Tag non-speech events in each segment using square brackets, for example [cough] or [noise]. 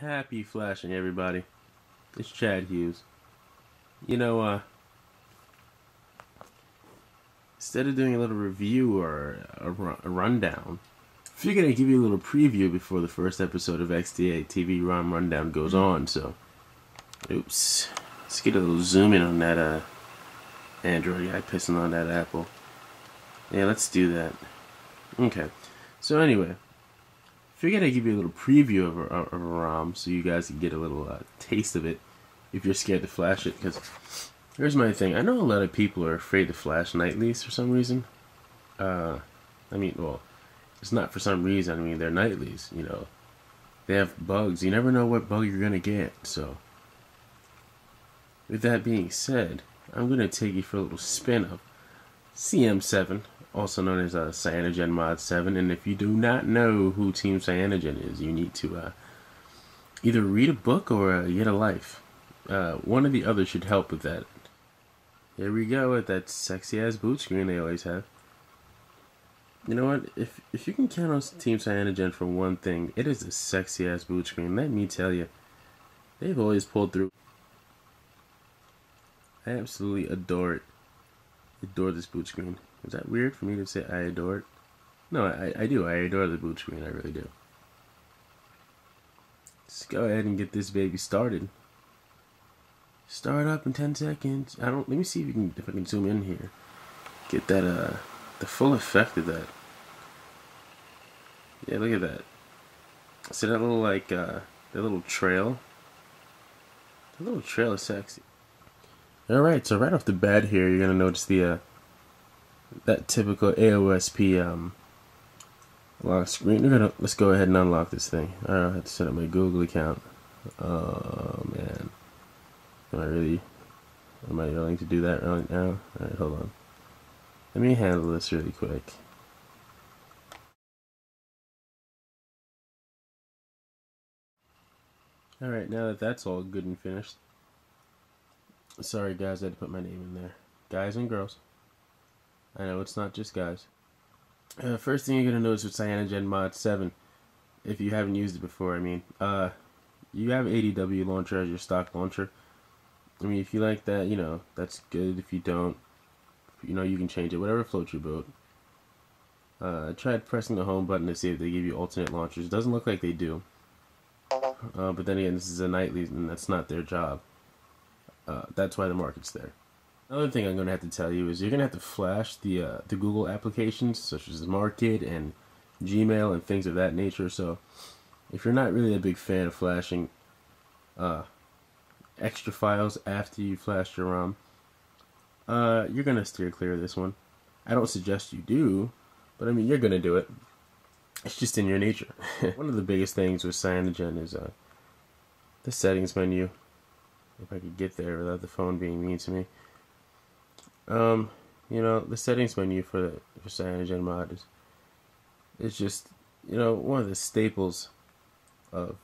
Happy flashing, everybody. It's Chad Hughes. You know, uh, instead of doing a little review or a, a rundown, figured I'd give you a little preview before the first episode of XDA TV ROM Rundown goes on. So, oops. Let's get a little zoom in on that uh, Android guy pissing on that Apple. Yeah, let's do that. Okay. So anyway, figured I'd give you a little preview of a, of ROM so you guys can get a little uh, taste of it if you're scared to flash it. Because here's my thing: I know a lot of people are afraid to flash nightlies for some reason. Uh, I mean, well, it's not for some reason. I mean, they're nightlies. You know, they have bugs. You never know what bug you're gonna get. So, with that being said, I'm gonna take you for a little spin of CM7 also known as uh, Cyanogen Mod 7. And if you do not know who Team Cyanogen is, you need to uh, either read a book or uh, get a life. Uh, one or the other should help with that. Here we go with that sexy ass boot screen they always have. You know what? If if you can count on Team Cyanogen for one thing, it is a sexy ass boot screen. Let me tell you, they've always pulled through. I absolutely adore it. Adore this boot screen. Is that weird for me to say I adore it? No, I, I do. I adore the boot screen. I really do. Let's go ahead and get this baby started. Start up in 10 seconds. I don't, let me see if, you can, if I can zoom in here. Get that, uh, the full effect of that. Yeah, look at that. See that little, like, uh, that little trail? That little trail is sexy. Alright, so right off the bat here, you're gonna notice the, uh, that typical AOSP um, lock screen. We're gonna let's go ahead and unlock this thing. I have to set up my Google account. Oh man, am I really? Am I willing to do that right now? All right, hold on. Let me handle this really quick. Alright, now that that's all good and finished. Sorry guys, I had to put my name in there. Guys and girls. I know it's not just guys. Uh, first thing you're gonna notice with Cyanogen Mod 7, if you haven't used it before, I mean, uh, you have ADW launcher as your stock launcher. I mean, if you like that, you know, that's good. If you don't, you know, you can change it, whatever floats your boat. Uh, I tried pressing the home button to see if they give you alternate launchers. It doesn't look like they do. Uh, but then again, this is a nightly, and that's not their job. Uh, that's why the market's there. Another thing I'm going to have to tell you is you're going to have to flash the uh, the Google applications such as the Market and Gmail and things of that nature. So if you're not really a big fan of flashing uh, extra files after you flash your ROM, uh, you're going to steer clear of this one. I don't suggest you do, but I mean you're going to do it. It's just in your nature. [laughs] one of the biggest things with Cyanogen is uh, the settings menu. If I could get there without the phone being mean to me. Um, you know, the settings menu for for Cyanogen mod is it's just you know one of the staples of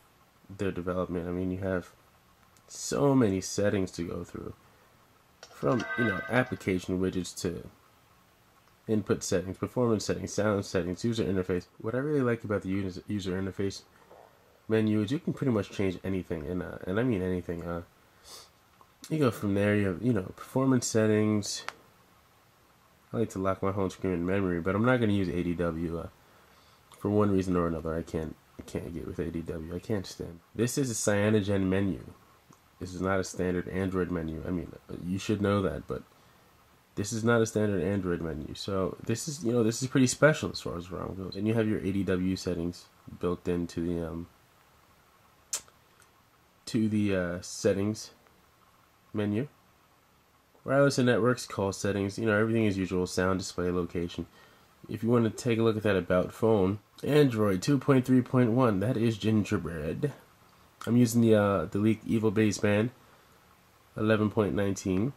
their development. I mean, you have so many settings to go through, from you know application widgets to input settings, performance settings, sound settings, user interface. What I really like about the user user interface menu is you can pretty much change anything, and uh, and I mean anything. Uh, you go from there. You have you know performance settings, I like to lock my home screen in memory, but I'm not going to use ADW. Uh, for one reason or another, I can't I can't get with ADW. I can't stand. This is a cyanogen menu. This is not a standard Android menu. I mean, you should know that, but this is not a standard Android menu. So this is, you know, this is pretty special as far as ROM goes. And you have your ADW settings built into the um to the uh, settings menu. Wireless and networks, call settings, you know, everything as usual, sound display location. If you want to take a look at that about phone, Android 2.3.1, that is Gingerbread. I'm using the uh, the Leak Evil baseband 11.19.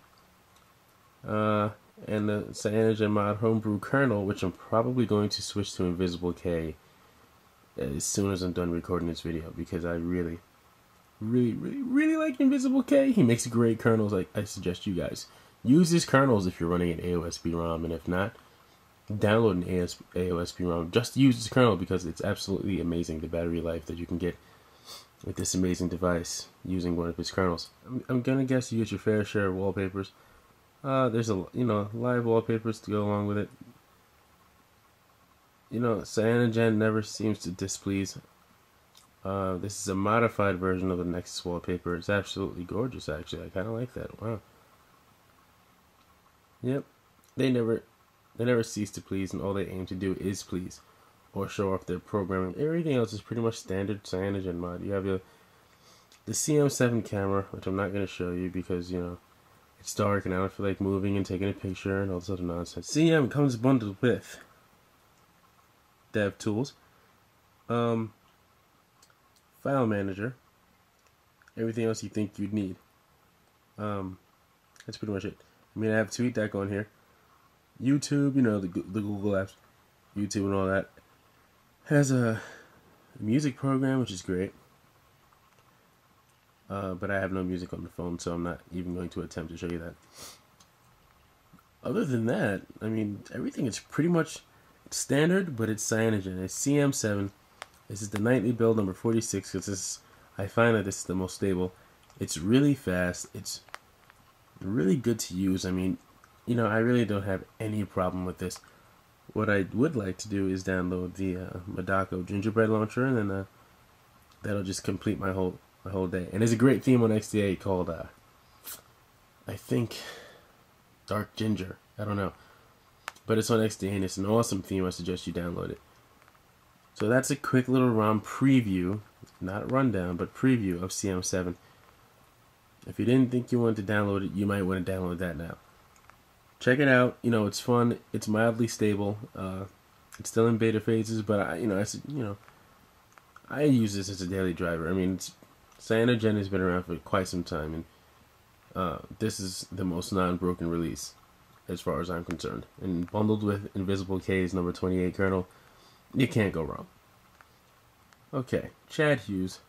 Uh, and the Cyanogen Mod Homebrew kernel, which I'm probably going to switch to Invisible K as soon as I'm done recording this video because I really, really, really, really like Invisible K. He makes great kernels. I, I suggest you guys use his kernels if you're running an AOSP ROM, and if not, download an AOSP ROM. Just use his kernel because it's absolutely amazing the battery life that you can get with this amazing device using one of his kernels. I'm, I'm gonna guess you get your fair share of wallpapers. Uh, there's a you know live wallpapers to go along with it. You know, Cyanogen never seems to displease. Uh, this is a modified version of the Nexus wallpaper. It's absolutely gorgeous, actually. I kind of like that. Wow. Yep, they never, they never cease to please, and all they aim to do is please, or show off their programming. Everything else is pretty much standard Cyanogen mod. You have your the CM7 camera, which I'm not going to show you because you know it's dark and I don't feel like moving and taking a picture and all this other nonsense. CM comes bundled with Dev Tools, um, File Manager, everything else you think you'd need. Um, that's pretty much it. I mean, I have TweetDeck on here. YouTube, you know, the, the Google apps, YouTube and all that. Has a music program, which is great. Uh, but I have no music on the phone, so I'm not even going to attempt to show you that. Other than that, I mean, everything is pretty much standard, but it's cyanogen. It's CM7. This is the nightly build number 46 because this I find that this is the most stable. It's really fast. It's really good to use. I mean, you know, I really don't have any problem with this. What I would like to do is download the uh, Madako Gingerbread Launcher, and then uh, that'll just complete my whole my whole day. And there's a great theme on XDA called, uh, I think, Dark Ginger. I don't know. But it's on XDA and it's an awesome theme. I suggest you download it. So that's a quick little ROM preview, not a rundown, but preview of CM7. If you didn't think you wanted to download it, you might want to download that now. Check it out. You know, it's fun. It's mildly stable. Uh, it's still in beta phases, but I, you know, I, you know, I use this as a daily driver. I mean, Cyanogen has been around for quite some time, and uh, this is the most non-broken release, as far as I'm concerned. And bundled with Invisible K's number 28 kernel, you can't go wrong. Okay, Chad Hughes,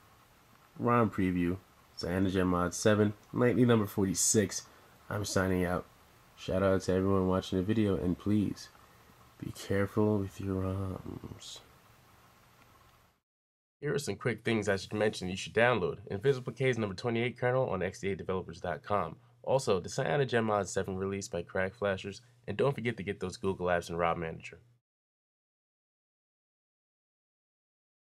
ROM preview, Cyanogen Mod 7, nightly number 46. I'm signing out. Shout out to everyone watching the video, and please, be careful with your ROMs. Here are some quick things I should mention you should download. Invisible K's number 28 kernel on xdadevelopers.com. Also, the CyanogenMod 7 released by Crack Flashers, and don't forget to get those Google Apps and ROM Manager.